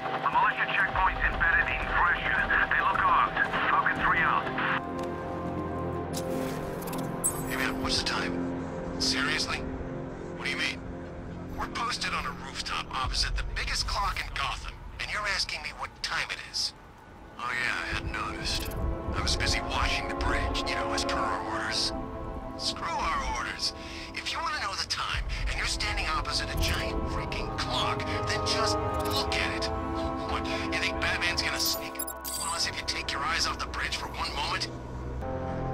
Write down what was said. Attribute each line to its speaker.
Speaker 1: The militia checkpoint's embedded in pressure. They look off. Falcon 3 out. Hey what's the time? Seriously? What do you mean? We're posted on a rooftop opposite the biggest clock in Gotham, and you're asking me what time it is. Oh yeah, I hadn't noticed. I was busy your eyes off the bridge for one moment?